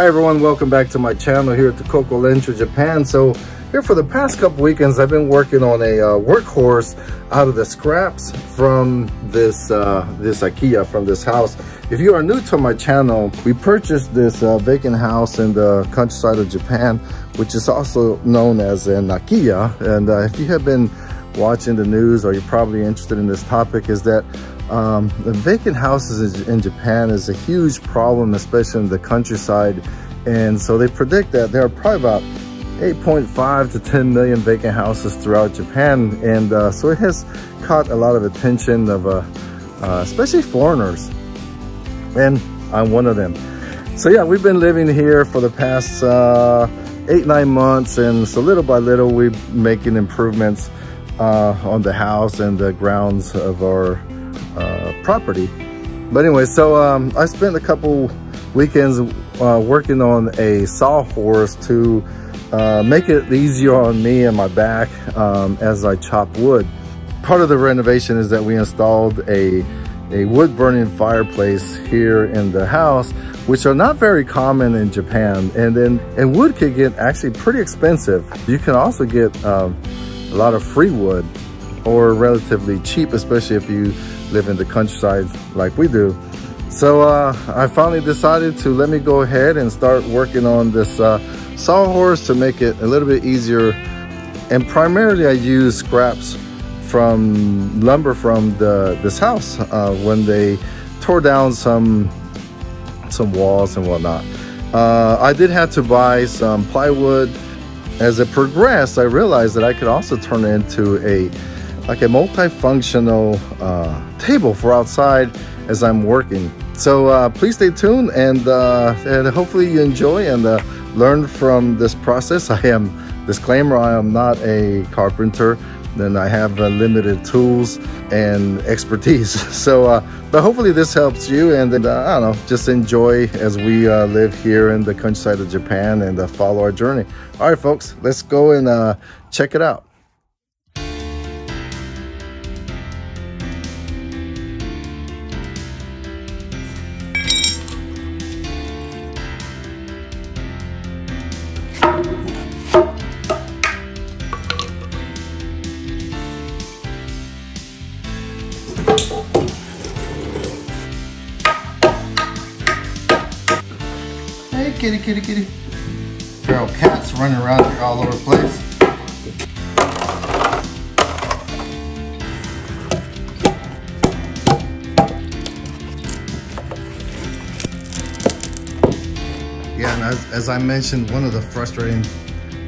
Hi everyone, welcome back to my channel here at the Coco Lencho Japan. So here for the past couple weekends, I've been working on a uh, workhorse out of the scraps from this uh, this Akiya, from this house. If you are new to my channel, we purchased this uh, vacant house in the countryside of Japan, which is also known as an Akiya. And uh, if you have been watching the news or you're probably interested in this topic is that um, the vacant houses in Japan is a huge problem, especially in the countryside. And so they predict that there are probably about 8.5 to 10 million vacant houses throughout Japan. And uh, so it has caught a lot of attention of uh, uh, especially foreigners. And I'm one of them. So yeah, we've been living here for the past uh, eight, nine months. And so little by little, we're making improvements uh, on the house and the grounds of our uh, property. But anyway, so um, I spent a couple weekends uh, working on a sawhorse to uh, make it easier on me and my back um, as I chop wood. Part of the renovation is that we installed a, a wood burning fireplace here in the house, which are not very common in Japan. And then and wood can get actually pretty expensive. You can also get um, a lot of free wood or relatively cheap, especially if you live in the countryside like we do. So uh, I finally decided to let me go ahead and start working on this uh, sawhorse to make it a little bit easier. And primarily I use scraps from lumber from the this house uh, when they tore down some some walls and whatnot. Uh, I did have to buy some plywood. As it progressed, I realized that I could also turn it into a like a multifunctional uh, table for outside as I'm working. So uh, please stay tuned and, uh, and hopefully you enjoy and uh, learn from this process. I am, disclaimer, I am not a carpenter and I have uh, limited tools and expertise. So, uh, but hopefully this helps you and I don't know, just enjoy as we uh, live here in the countryside of Japan and follow our journey. All right, folks, let's go and uh, check it out. Kitty, kitty, kitty. Feral cats running around here all over the place. Yeah, and as, as I mentioned, one of the frustrating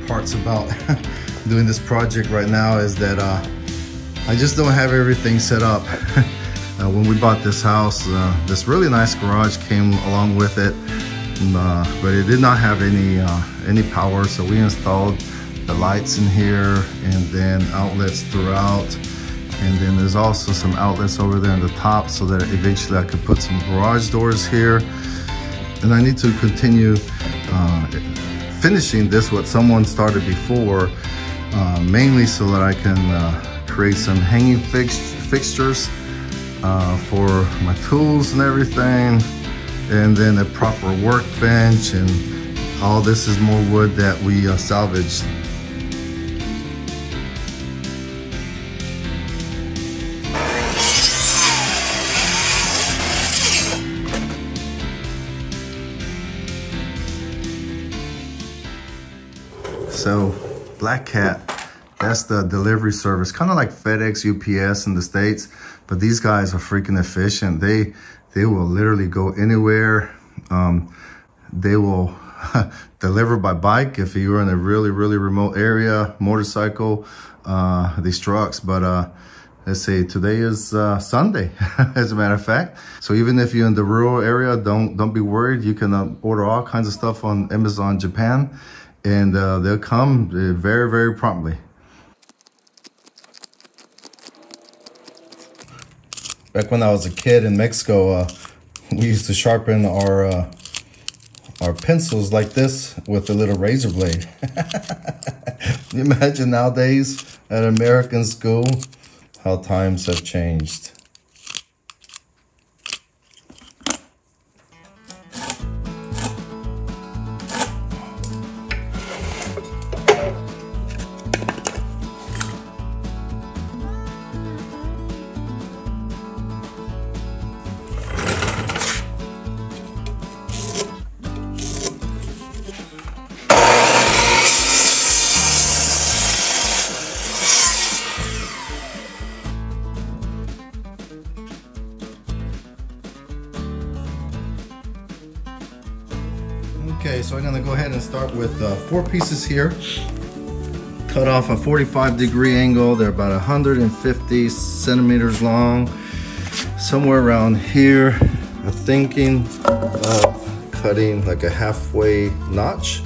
parts about doing this project right now is that uh, I just don't have everything set up. uh, when we bought this house, uh, this really nice garage came along with it, uh, but it did not have any uh, any power. So we installed the lights in here and then outlets throughout. And then there's also some outlets over there on the top so that eventually I could put some garage doors here. And I need to continue uh, finishing this what someone started before, uh, mainly so that I can uh, create some hanging fix fixtures uh, for my tools and everything. And then a proper workbench and all this is more wood that we uh, salvaged. So Black Cat, that's the delivery service, kind of like FedEx, UPS in the States, but these guys are freaking efficient. They, they will literally go anywhere. Um, they will deliver by bike if you're in a really, really remote area, motorcycle, uh, these trucks. But uh, let's say today is uh, Sunday, as a matter of fact. So even if you're in the rural area, don't don't be worried. You can uh, order all kinds of stuff on Amazon Japan, and uh, they'll come uh, very, very promptly. Back when I was a kid in Mexico, uh, we used to sharpen our uh, our pencils like this with a little razor blade. Imagine nowadays at American school how times have changed. Start with uh, four pieces here. Cut off a 45 degree angle. They're about 150 centimeters long. Somewhere around here, I'm thinking of cutting like a halfway notch.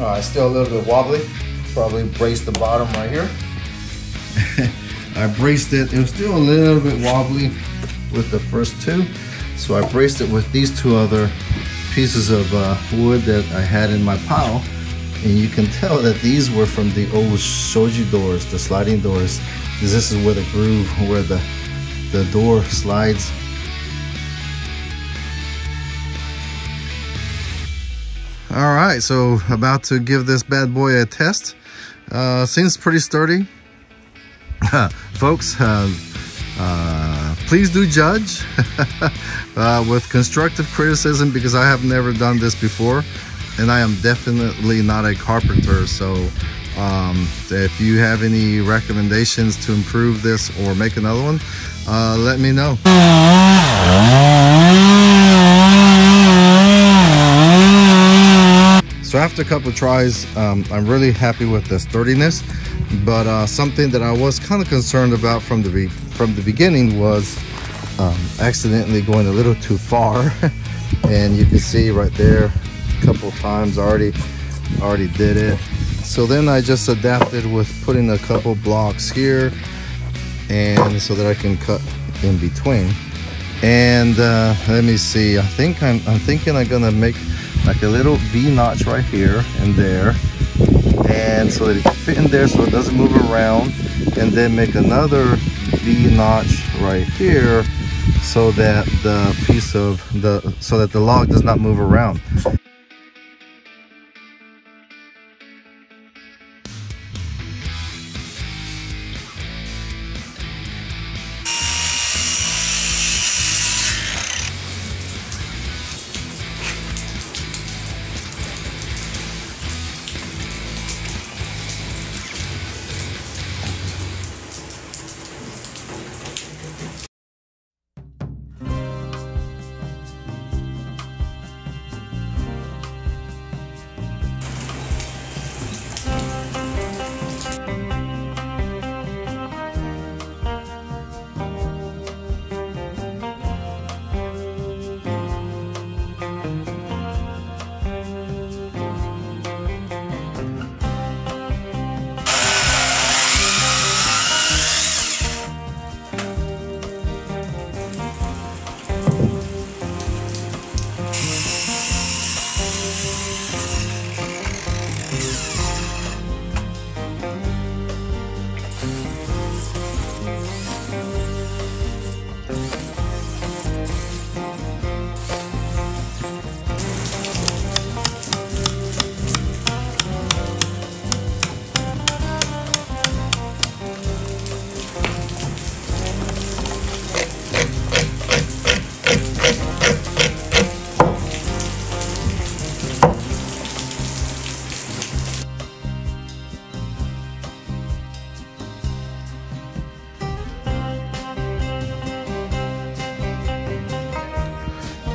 Uh, still a little bit wobbly. Probably braced the bottom right here. I braced it. It was still a little bit wobbly with the first two. So I braced it with these two other pieces of uh, wood that I had in my pile. And you can tell that these were from the old shoji doors, the sliding doors. This is where the groove, where the, the door slides All right, so about to give this bad boy a test. Uh, seems pretty sturdy. Folks, uh, uh, please do judge uh, with constructive criticism because I have never done this before and I am definitely not a carpenter. So um, if you have any recommendations to improve this or make another one, uh, let me know. So after a couple tries, um, I'm really happy with the sturdiness. But uh, something that I was kind of concerned about from the from the beginning was um, accidentally going a little too far. and you can see right there, a couple times already already did it. So then I just adapted with putting a couple blocks here, and so that I can cut in between. And uh, let me see. I think I'm I'm thinking I'm gonna make like a little V notch right here and there. And so that it can fit in there so it doesn't move around. And then make another V notch right here so that the piece of the so that the log does not move around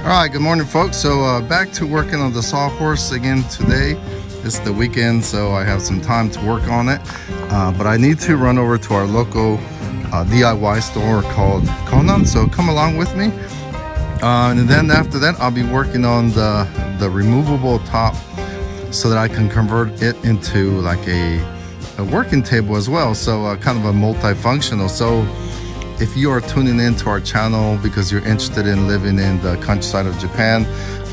All right, good morning, folks. So uh, back to working on the sawhorse again today. It's the weekend, so I have some time to work on it. Uh, but I need to run over to our local uh, DIY store called Kohnan, so come along with me. Uh, and then after that, I'll be working on the, the removable top so that I can convert it into like a, a working table as well. So uh, kind of a multifunctional. So if you are tuning in to our channel because you're interested in living in the countryside of Japan,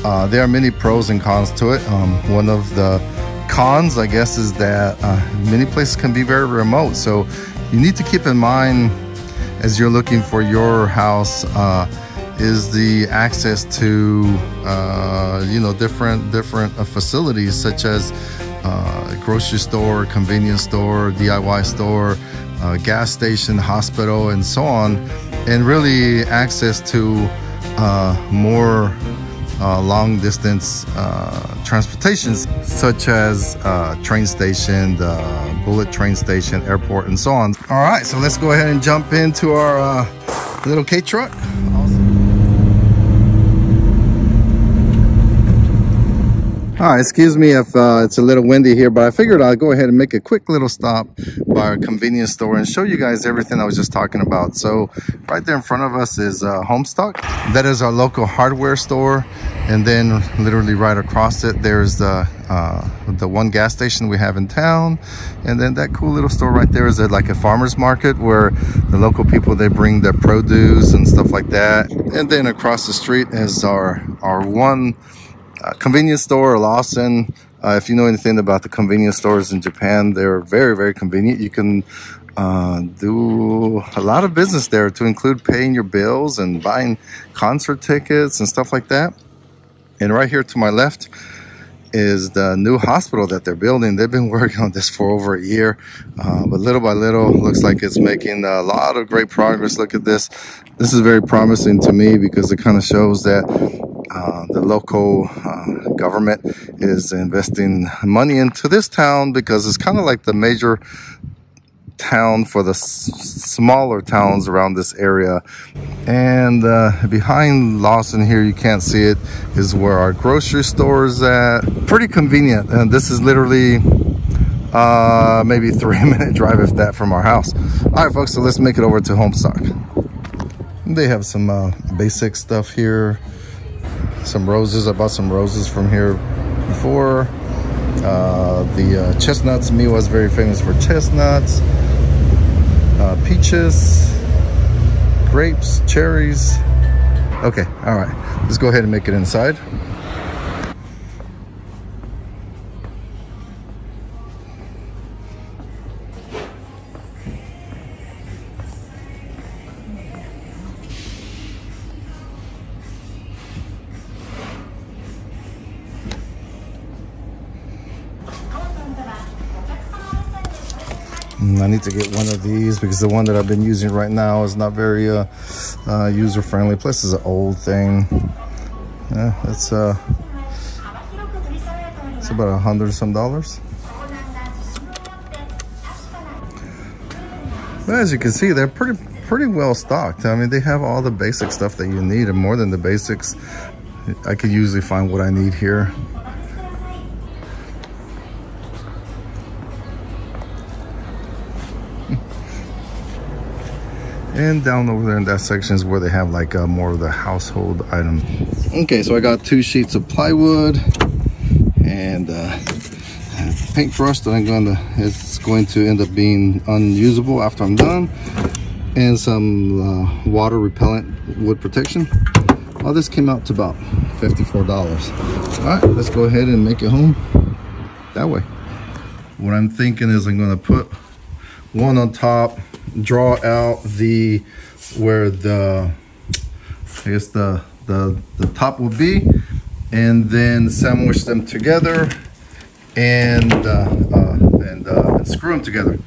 uh, there are many pros and cons to it. Um, one of the cons, I guess, is that uh, many places can be very remote. So you need to keep in mind as you're looking for your house uh, is the access to uh, you know different different uh, facilities such as uh, grocery store, convenience store, DIY store, uh, gas station, hospital, and so on, and really access to uh, more uh, long distance uh, transportations such as train station, the bullet train station, airport, and so on. All right, so let's go ahead and jump into our little K truck. All right, excuse me if uh, it's a little windy here, but I figured I'll go ahead and make a quick little stop by our convenience store and show you guys everything I was just talking about. So right there in front of us is uh, Homestuck. That is our local hardware store. And then literally right across it, there's the, uh, the one gas station we have in town. And then that cool little store right there is at like a farmer's market where the local people, they bring their produce and stuff like that. And then across the street is our, our one convenience store, Lawson. Uh, if you know anything about the convenience stores in Japan, they're very, very convenient. You can uh, do a lot of business there to include paying your bills and buying concert tickets and stuff like that. And right here to my left is the new hospital that they're building. They've been working on this for over a year, uh, but little by little, looks like it's making a lot of great progress. Look at this. This is very promising to me because it kind of shows that uh, the local uh, government is investing money into this town because it's kind of like the major town for the smaller towns around this area. And uh, behind Lawson here you can't see it is where our grocery store is at. Pretty convenient and this is literally uh, maybe three minute drive if that from our house. All right folks so let's make it over to Homestuck they have some uh, basic stuff here some roses. I bought some roses from here before. Uh, the uh, chestnuts, Miwa is very famous for chestnuts. Uh, peaches, grapes, cherries. Okay, all right. Let's go ahead and make it inside. I need to get one of these because the one that I've been using right now is not very uh, uh, user friendly. Plus, it's an old thing. Yeah, it's uh, it's about a hundred some dollars. But as you can see, they're pretty pretty well stocked. I mean, they have all the basic stuff that you need, and more than the basics. I could usually find what I need here. And down over there in that section is where they have like uh, more of the household item. Okay so i got two sheets of plywood and uh, paintbrush that i'm gonna it's going to end up being unusable after i'm done and some uh, water repellent wood protection. All this came out to about 54 dollars. All right let's go ahead and make it home that way. What i'm thinking is i'm going to put one on top draw out the where the I guess the the the top will be and then sandwich them together and uh, uh, and, uh, and screw them together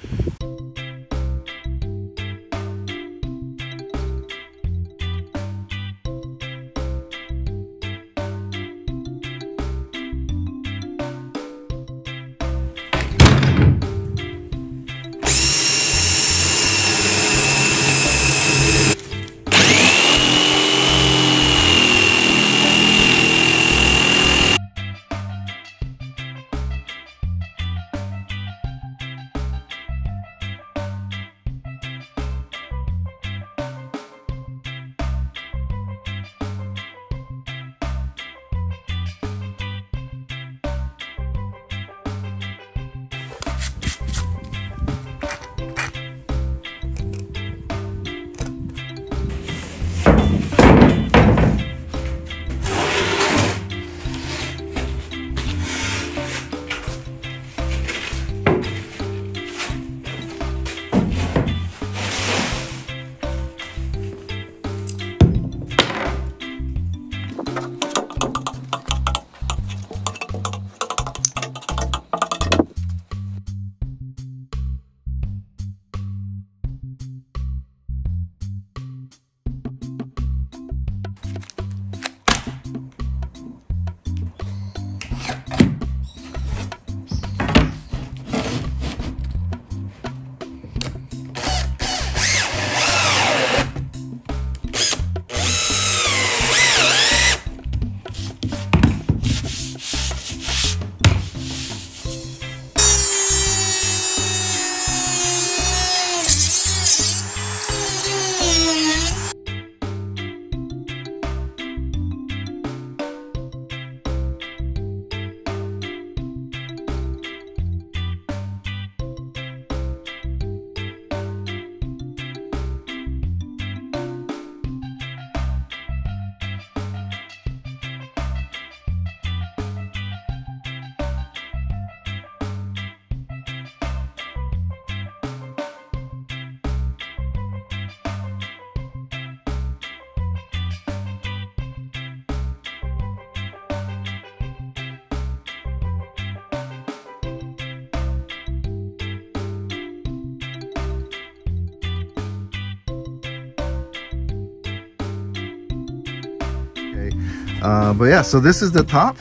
Uh, but yeah, so this is the top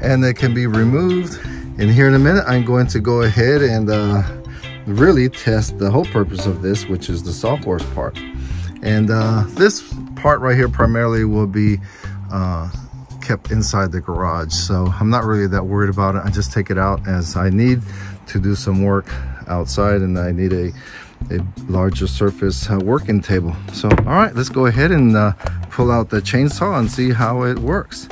and it can be removed. And here in a minute, I'm going to go ahead and uh, really test the whole purpose of this, which is the sawhorse part. And uh, this part right here primarily will be uh, kept inside the garage. So I'm not really that worried about it. I just take it out as I need to do some work outside and I need a, a larger surface uh, working table. So, all right, let's go ahead and pull out the chainsaw and see how it works.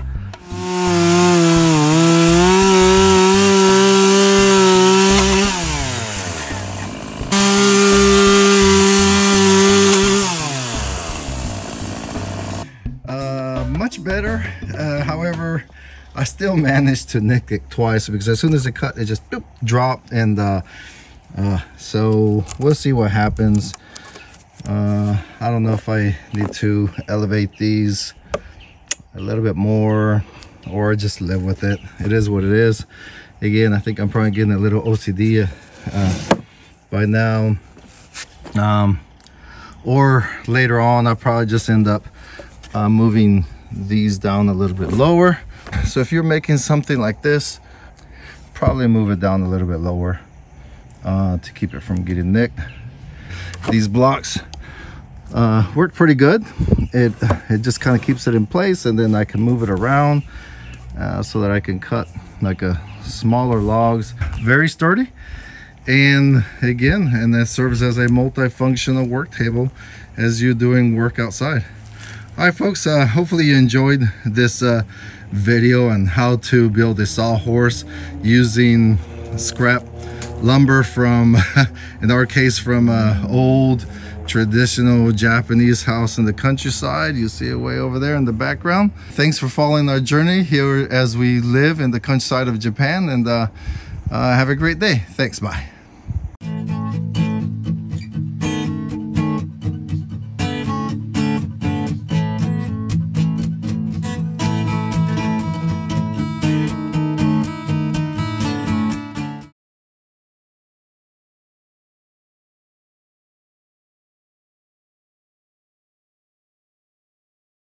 Uh, much better. Uh, however, I still managed to nick it twice because as soon as it cut, it just boop, dropped. And uh, uh, so we'll see what happens. Uh, I don't know if I need to elevate these a little bit more or just live with it. It is what it is. Again, I think I'm probably getting a little OCD uh, by now. Um, or later on, I'll probably just end up uh, moving these down a little bit lower. So if you're making something like this, probably move it down a little bit lower uh, to keep it from getting nicked. These blocks uh, work pretty good. It, it just kind of keeps it in place and then I can move it around uh, so that I can cut like a smaller logs. Very sturdy. And again, and that serves as a multifunctional work table as you're doing work outside. All right, folks, uh, hopefully you enjoyed this uh, video on how to build a sawhorse using scrap lumber from, in our case, from uh, old traditional Japanese house in the countryside. You see it way over there in the background. Thanks for following our journey here as we live in the countryside of Japan and uh, uh, have a great day. Thanks, bye.